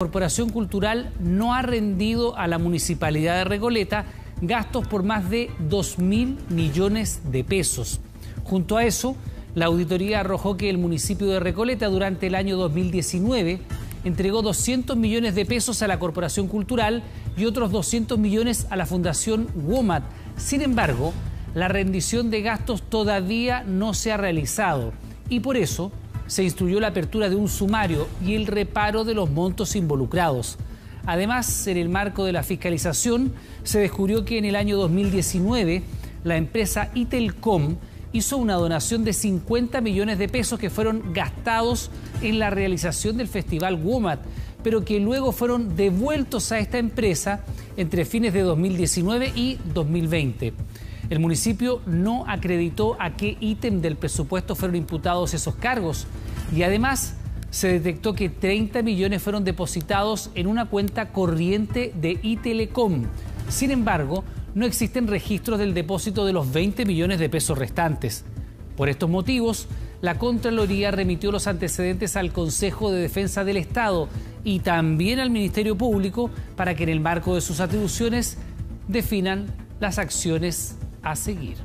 Corporación Cultural no ha rendido a la Municipalidad de Recoleta gastos por más de 2 mil millones de pesos. Junto a eso, la auditoría arrojó que el municipio de Recoleta durante el año 2019 entregó 200 millones de pesos a la Corporación Cultural y otros 200 millones a la Fundación WOMAT. Sin embargo, la rendición de gastos todavía no se ha realizado y por eso se instruyó la apertura de un sumario y el reparo de los montos involucrados. Además, en el marco de la fiscalización, se descubrió que en el año 2019 la empresa Itelcom hizo una donación de 50 millones de pesos que fueron gastados en la realización del festival WOMAT, pero que luego fueron devueltos a esta empresa entre fines de 2019 y 2020. El municipio no acreditó a qué ítem del presupuesto fueron imputados esos cargos y además se detectó que 30 millones fueron depositados en una cuenta corriente de Itelecom. Sin embargo, no existen registros del depósito de los 20 millones de pesos restantes. Por estos motivos, la Contraloría remitió los antecedentes al Consejo de Defensa del Estado y también al Ministerio Público para que en el marco de sus atribuciones definan las acciones a seguir.